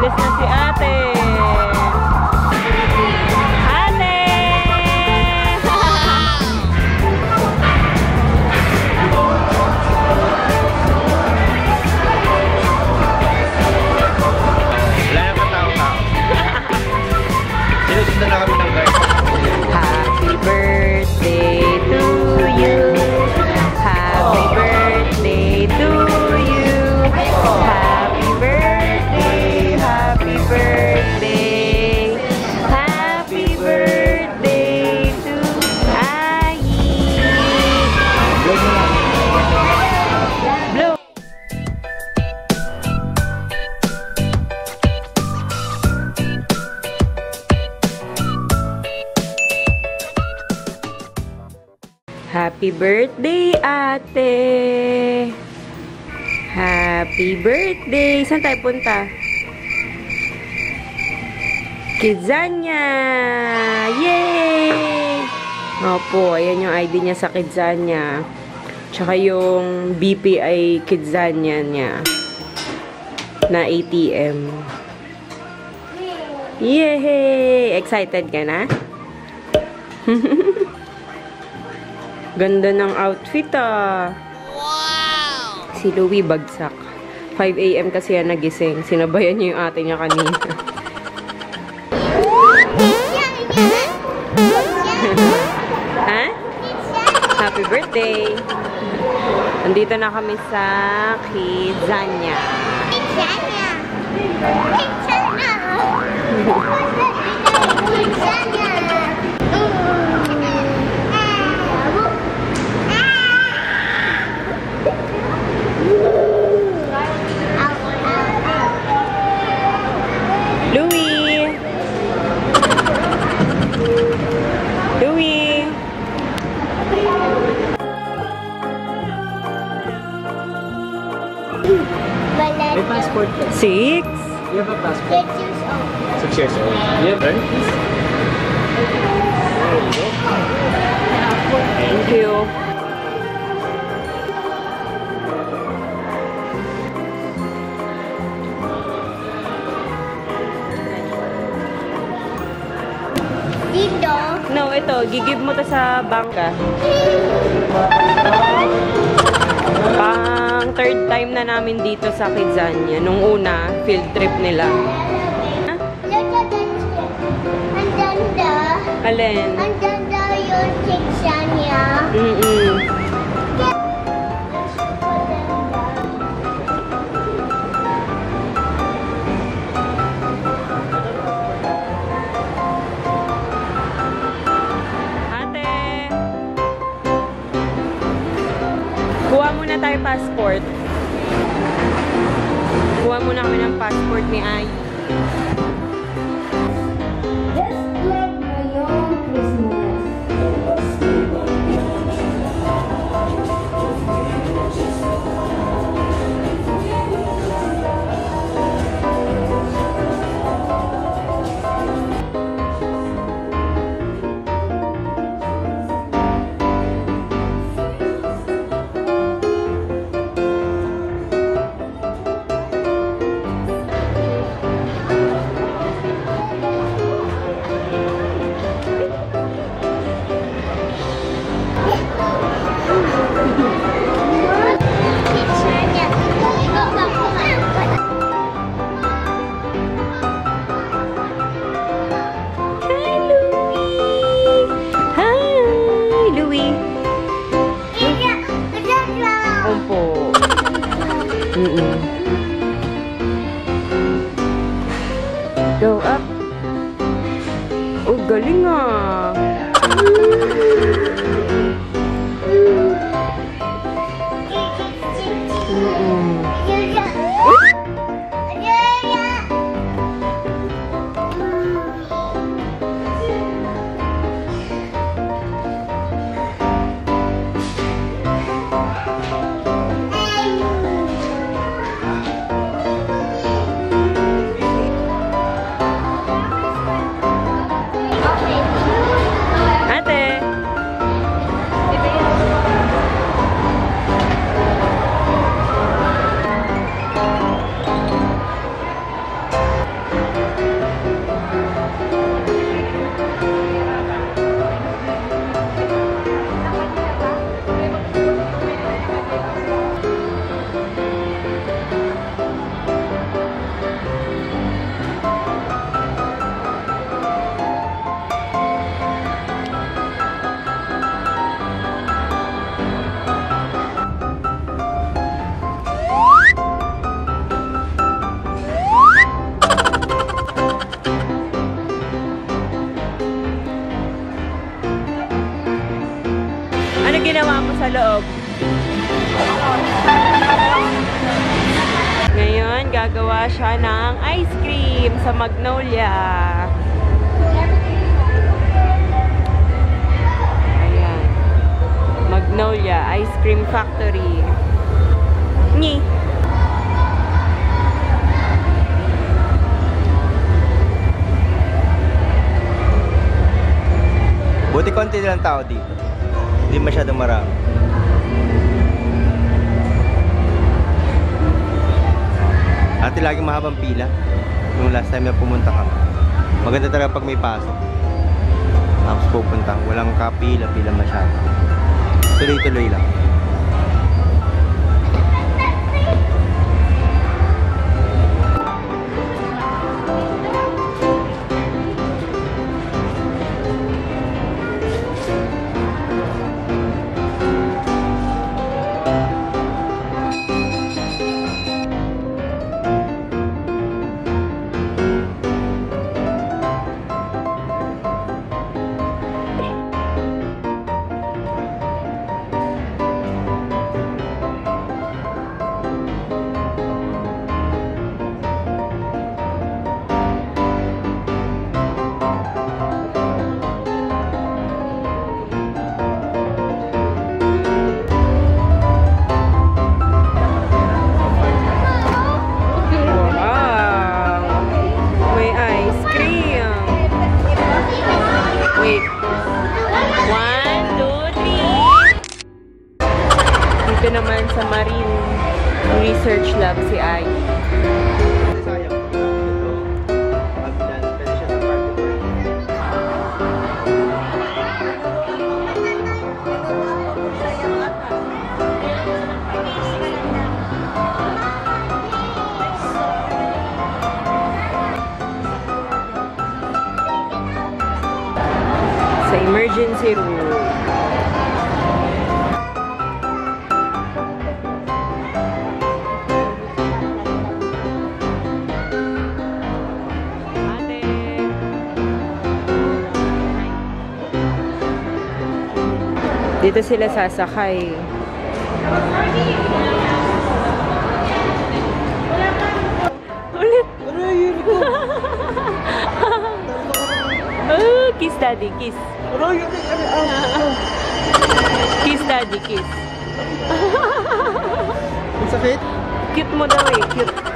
Alis na si ate. Happy birthday, ate! Happy birthday! Saan tayo punta? Kidzania! Yay! Opo, ayan yung ID niya sa Kidzania. Tsaka yung BPI Kidzania niya. Na ATM. Yay! Excited ka na? Ganda ng outfit ah. Wow! Si Louie bagsak. 5 a.m. kasi yan nagising. Sinabayan niya yung ate niya kanina. ha? Happy birthday! Nandito na kami sa Kidzania. Louie! passport ka. Six? You have a passport? Six years old. You have learned this? Thank you. Dito. No, ito. Gigib mo to sa bangka. Pang third time na namin dito sa Kidzania. Nung una, field trip nila. Ang ganda. Alin? Ang ganda yung picture Ice Cream Factory. Ni. Buti konti lang tao dito. Hindi masyadong marami. Ate, laging mahabang pila. Yung last time na pumunta ka. Maganda talaga pag may pasok. Tapos pupunta. Walang kapila, pila masyado. Tuloy-tuloy lang. Wow! Naman sa Marine Research Lab si Ai. Sayang. Ito. Dito sila sasakay. Ulit. Oh, kiss daddy, kiss. Kiss daddy, kiss. Ang sakit? Cute mo daw eh, cute.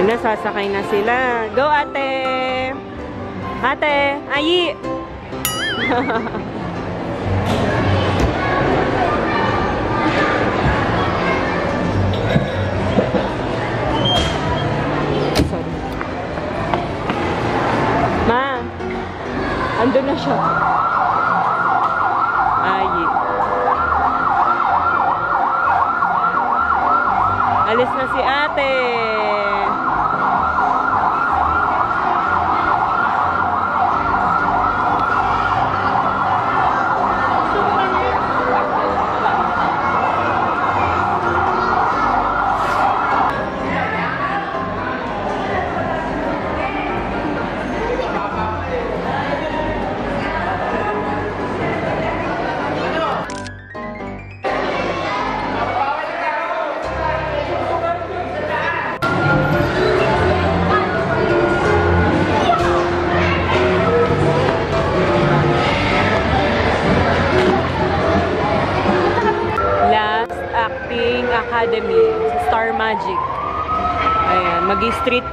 Yan na, sasakay na sila. Go, ate! Ate! Ayi! Ma! Ando na siya. Ayi. Alis na si ate.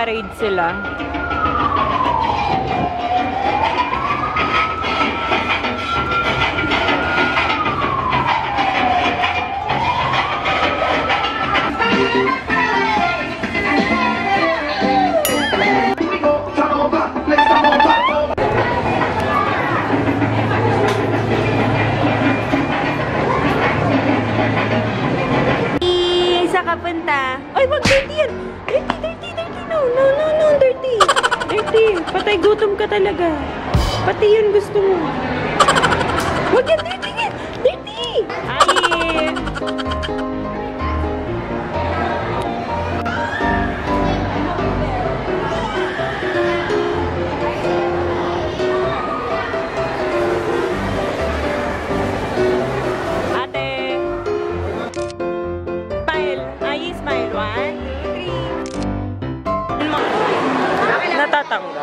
Magi-street parade sila. Talaga. Pati yun gusto mo. Huwag yan, dirty yan! Dirty! Ay! Ate! Smile. Ay, smile. One, two, three. Natatanggal.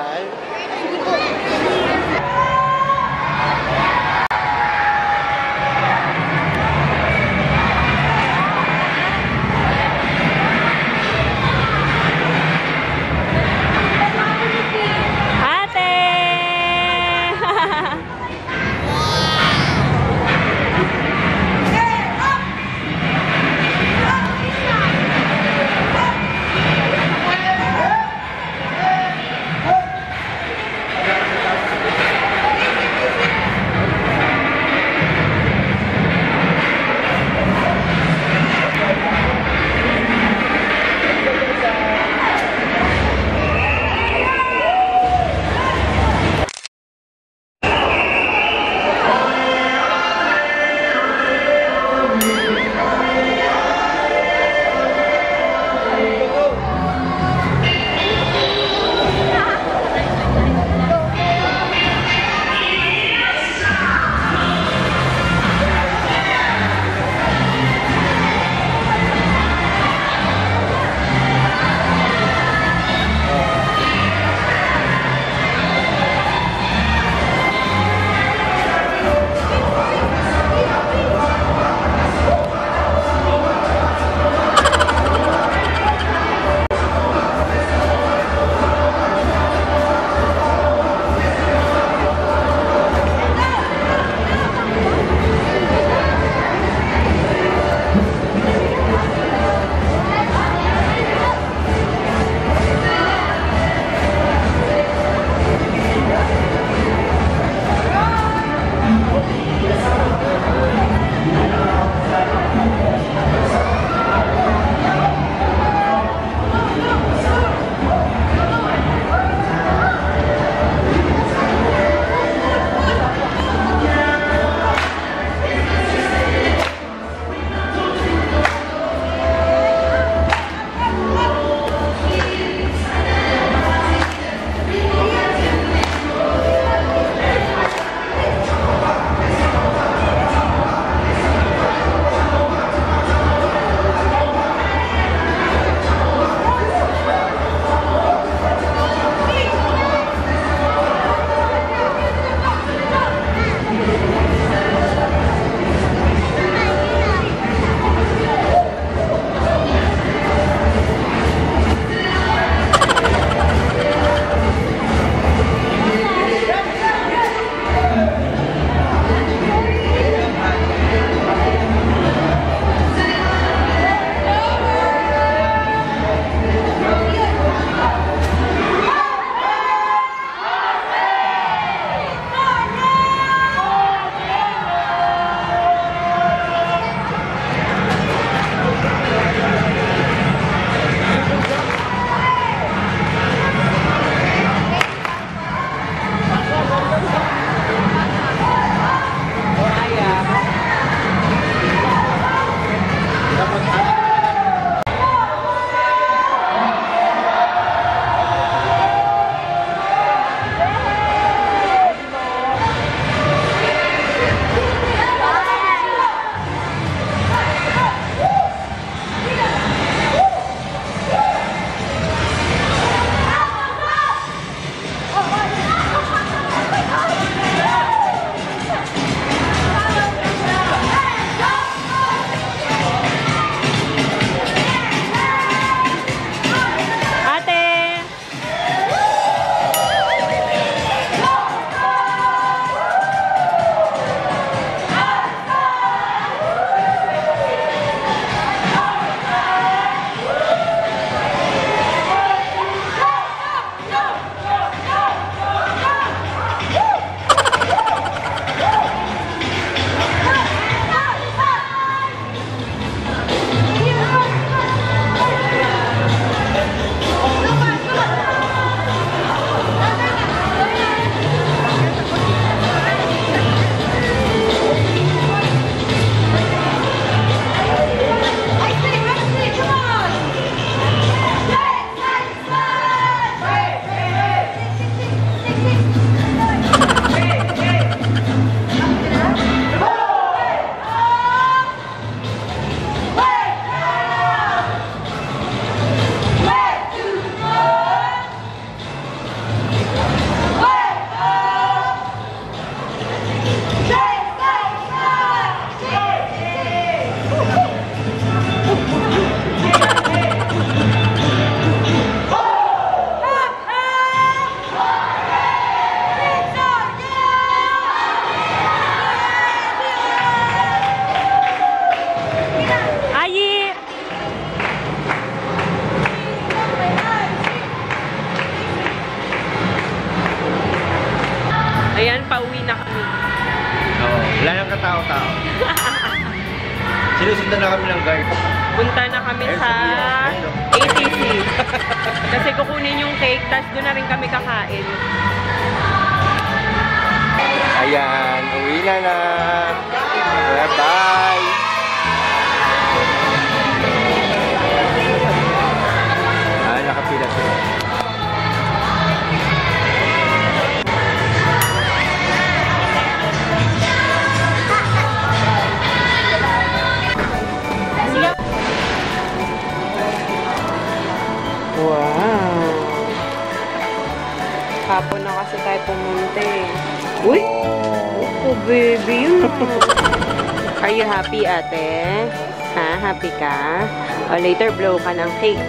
happy, ate? Ha? Happy ka? O later, blow ka ng cake.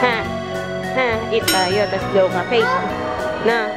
Ha? Ha? Eat tayo, tapos blow ka cake. Na?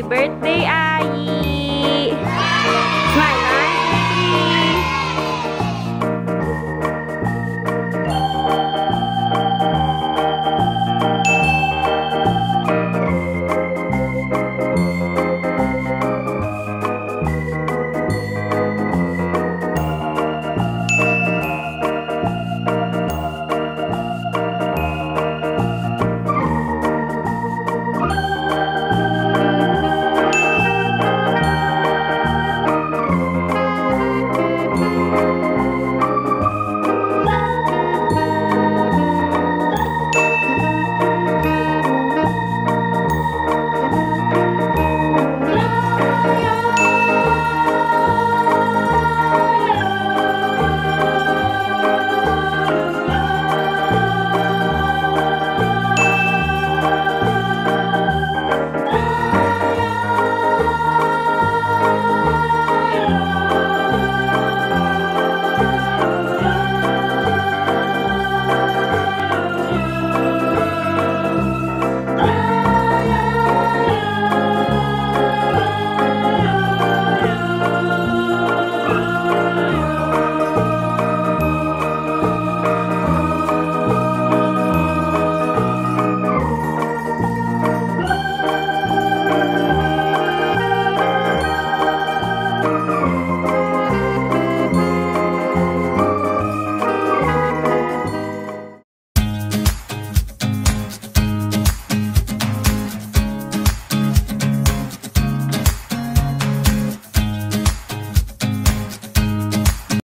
Happy birthday, Ayi!